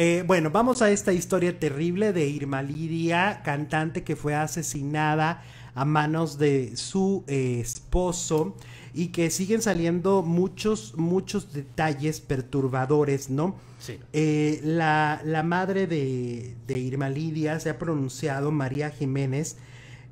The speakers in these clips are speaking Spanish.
Eh, bueno, vamos a esta historia terrible de Irma Lidia, cantante que fue asesinada a manos de su eh, esposo y que siguen saliendo muchos, muchos detalles perturbadores, ¿no? Sí. Eh, la, la madre de, de Irma Lidia se ha pronunciado, María Jiménez,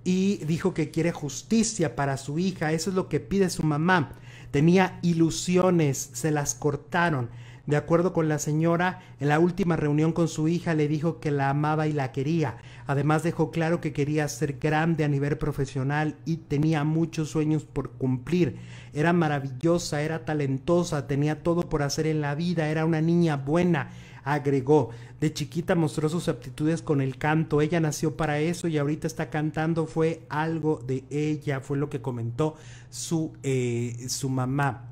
y dijo que quiere justicia para su hija. Eso es lo que pide su mamá. Tenía ilusiones, se las cortaron. De acuerdo con la señora, en la última reunión con su hija le dijo que la amaba y la quería. Además dejó claro que quería ser grande a nivel profesional y tenía muchos sueños por cumplir. Era maravillosa, era talentosa, tenía todo por hacer en la vida, era una niña buena agregó. De chiquita mostró sus aptitudes con el canto. Ella nació para eso y ahorita está cantando. Fue algo de ella, fue lo que comentó su, eh, su mamá.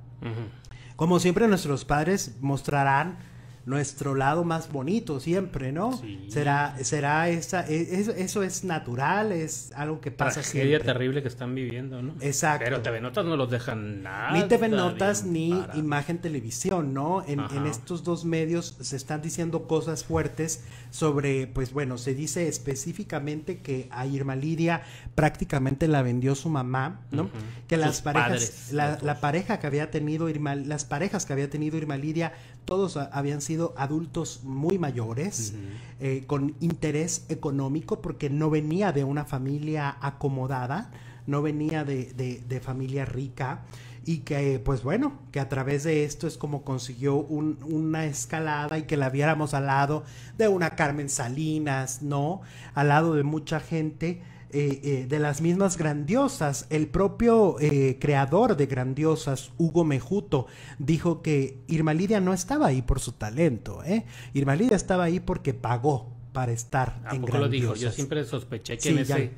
Como siempre, nuestros padres mostrarán nuestro lado más bonito siempre, ¿no? Sí. Será, será esa, e- es- eso es natural, es algo que pasa Tragedia siempre. terrible que están viviendo, ¿no? Exacto. Pero TV Notas no los dejan nada. Ni TV Notas ni. Imagen Televisión, ¿no? En, en estos dos medios se están diciendo cosas fuertes sobre, pues bueno, se dice específicamente que a Irma Lidia prácticamente la vendió su mamá, ¿no? Que las parejas, padres, la, la pareja que había tenido Irma, las parejas que había tenido Irma Lidia, todos habían sido adultos muy mayores, eh, con interés económico, porque no venía de una familia acomodada, no venía de, de- de familia rica, y que, pues bueno, que a través de esto es como consiguió un- una escalada y que la viéramos al lado de una Carmen Salinas, ¿no? Al lado de mucha gente. Eh, eh, de las mismas grandiosas. El propio eh, creador de grandiosas, Hugo Mejuto, dijo que Irma Lidia no estaba ahí por su talento. ¿eh? Irma Lidia estaba ahí porque pagó para estar ¿A en poco lo dijo? Yo grandiosas. siempre sospeché que Sí, en ese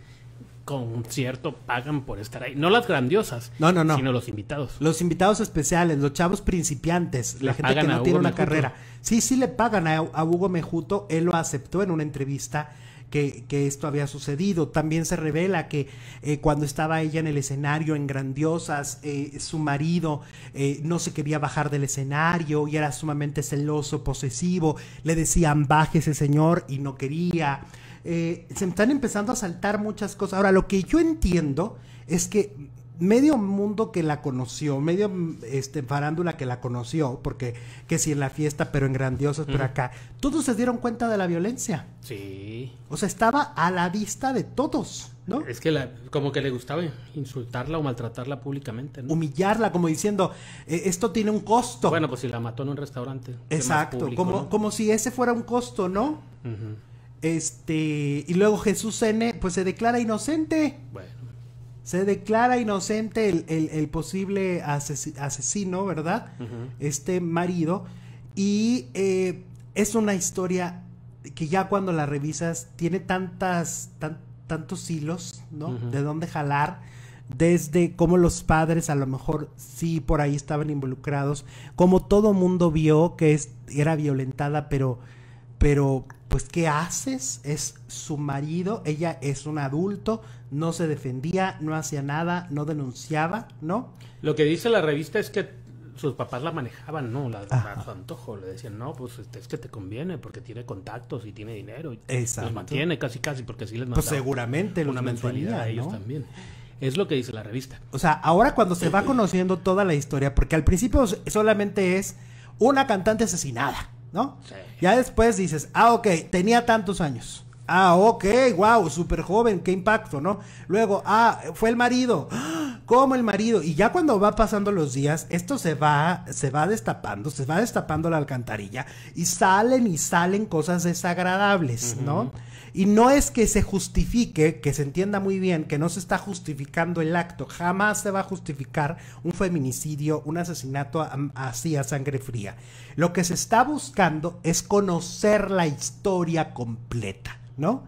concierto pagan por estar ahí. No las grandiosas, No, no, no. sino los invitados. Los invitados especiales, los chavos principiantes, la gente que no tiene Hugo una Mejuto. carrera. Sí, sí le pagan a, a Hugo Mejuto, él lo aceptó en una entrevista que, esto había sucedido. También se revela que eh, cuando estaba ella en el escenario en Grandiosas, eh, su marido eh, no se quería bajar del escenario y era sumamente celoso, posesivo. Le decían, bájese señor, y no quería. Se están empezando a saltar muchas cosas. Ahora, lo que yo entiendo es que medio mundo que la conoció, medio este farándula que la conoció, porque que si en la fiesta, pero en grandiosas, pero acá, todos se dieron cuenta de la violencia. Sí. O sea, estaba a la vista de todos, ¿no? Es que la- como que le gustaba insultarla o maltratarla públicamente, ¿no? Humillarla, como diciendo, eh, esto tiene un costo. Bueno, pues si la mató en un restaurante. ¿qué más Exacto, público, como, no? como si ese fuera un costo, ¿no? Este, y luego Jesús N, pues se declara inocente. Bueno, Se declara inocente el, el- el posible asesi- asesino, ¿verdad? Este marido. Y eh, es una historia que ya cuando la revisas tiene tantas, tan- tantos hilos, ¿no? De dónde jalar. Desde cómo los padres a lo mejor sí por ahí estaban involucrados. Como todo mundo vio que es, era violentada, pero, pero pues ¿qué haces? Es su marido, ella es un adulto, no se defendía, no hacía nada, no denunciaba, ¿no? lo que dice la revista es que sus papás la manejaban, ¿no? La, a su antojo. Le decían, no, pues este, es que te conviene porque tiene contactos y tiene dinero. Y Exacto. Los mantiene casi, casi, porque sí les Pues seguramente los una mensualidad a ellos ¿no? también. Es lo que dice la revista. O sea, ahora cuando se va conociendo toda la historia, porque al principio solamente es una cantante asesinada, ¿no? Sí. Ya después dices, ah, ok, tenía tantos años. Ah, ok, wow, súper joven, qué impacto, ¿no? Luego, ah, fue el marido. ¡Ah! ¿Cómo el marido? Y ya cuando va pasando los días, esto se va, se va destapando, se va destapando la alcantarilla y salen y salen cosas desagradables, ¿no? Y no es que se justifique, que se entienda muy bien, que no se está justificando el acto, jamás se va a justificar un feminicidio, un asesinato a- así a sangre fría. Lo que se está buscando es conocer la historia completa, ¿no?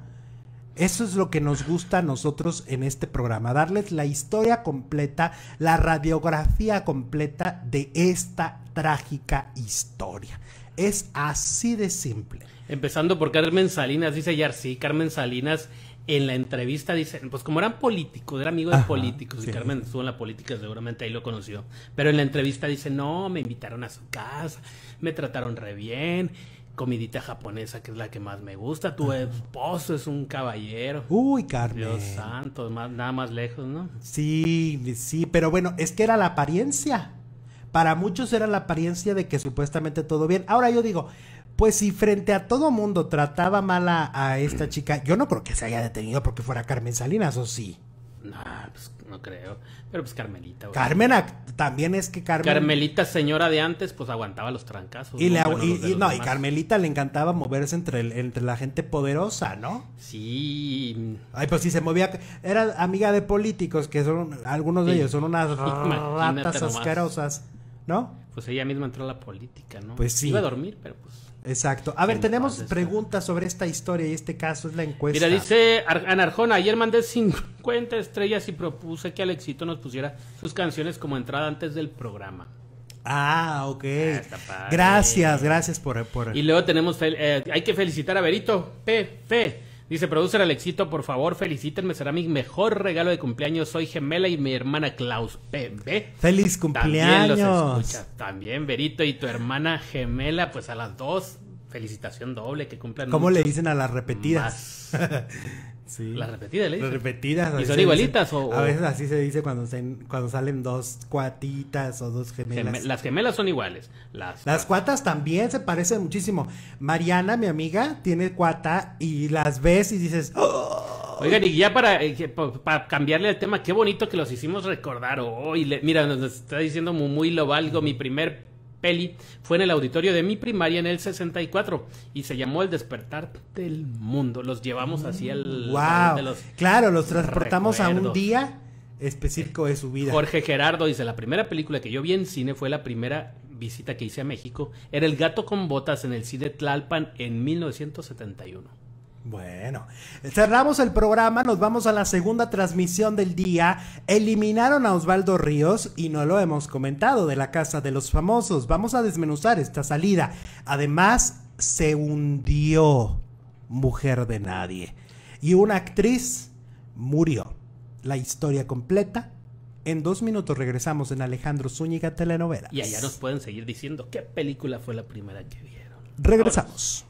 Eso es lo que nos gusta a nosotros en este programa, darles la historia completa, la radiografía completa de esta trágica historia. Es así de simple. Empezando por Carmen Salinas, dice Yarcy. Carmen Salinas en la entrevista dice, pues como eran políticos, era amigo de Ajá, políticos, sí. y Carmen estuvo en la política, seguramente ahí lo conoció. Pero en la entrevista dice, no, me invitaron a su casa, me trataron re bien. Comidita japonesa, que es la que más me gusta. Tu esposo es un caballero. Uy, Carmen. Dios santo, más, nada más lejos, ¿no? Sí, sí, pero bueno, es que era la apariencia. Para muchos era la apariencia de que supuestamente todo bien. Ahora yo digo, pues si frente a todo mundo trataba mal a, a esta chica, yo no creo que se haya detenido porque fuera Carmen Salinas, ¿o sí? No, pues no creo. Pero pues Carmelita. güey. Carmen también es que Carmen... Carmelita, señora de antes, pues aguantaba los trancazos. Y, le- Bueno, y- los no, y. Carmelita le encantaba moverse entre, el- entre la gente poderosa, ¿no? Sí. Ay, pues sí se movía. Era amiga de políticos, que son algunos de ellos son unas Imagínate ratas nomás. asquerosas, ¿no? Pues ella misma entró a la política, ¿no? Pues sí. Iba a dormir, pero pues. Exacto. A ver, En tenemos preguntas sobre esta historia y este caso es la encuesta. Mira, dice Ar- Ana Arjona, ayer mandé 50 estrellas y propuse que Alexito nos pusiera sus canciones como entrada antes del programa. Ah, ok. padre. Gracias, gracias por... por... Y luego tenemos, eh, hay que felicitar a Berito, P, P. Dice, producer Alexito, por favor, felicítenme, será mi mejor regalo de cumpleaños. Soy gemela y mi hermana Klaus, P, B. ¡Feliz También los cumpleaños! escuchas. También, Berito y tu hermana gemela, pues a las dos, felicitación doble, que cumplan ¿Cómo le dicen a las repetidas? más. sí. Las repetidas, le Las repetidas. ¿Y son igualitas o- A veces así se dice cuando, se- cuando salen dos cuatitas o dos gemelas. Geme- las gemelas son iguales. Las, Las cuatas también se parecen muchísimo. Mariana, mi amiga, tiene cuata y las ves y dices, "Oh". Oigan, y ya para, eh, para cambiarle el tema, qué bonito que los hicimos recordar hoy. Mira, nos está diciendo muy, muy lo valgo. Mi primer peli fue en el auditorio de mi primaria en el 64 y se llamó El despertar del mundo. Los llevamos así al wow. de los Claro, los transportamos a un día específico de su vida. Jorge Gerardo dice, la primera película que yo vi en cine fue la primera visita que hice a México. Era El gato con botas en el cine Tlalpan en 1971. Bueno, cerramos el programa, nos vamos a la segunda transmisión del día. Eliminaron a Osvaldo Ríos y no lo hemos comentado de la Casa de los Famosos. Vamos a desmenuzar esta salida. Además, se hundió Mujer de Nadie. Y una actriz murió. La historia completa. En dos minutos regresamos en Alejandro Zúñiga Telenovelas. Y allá nos pueden seguir diciendo qué película fue la primera que vieron. Regresamos.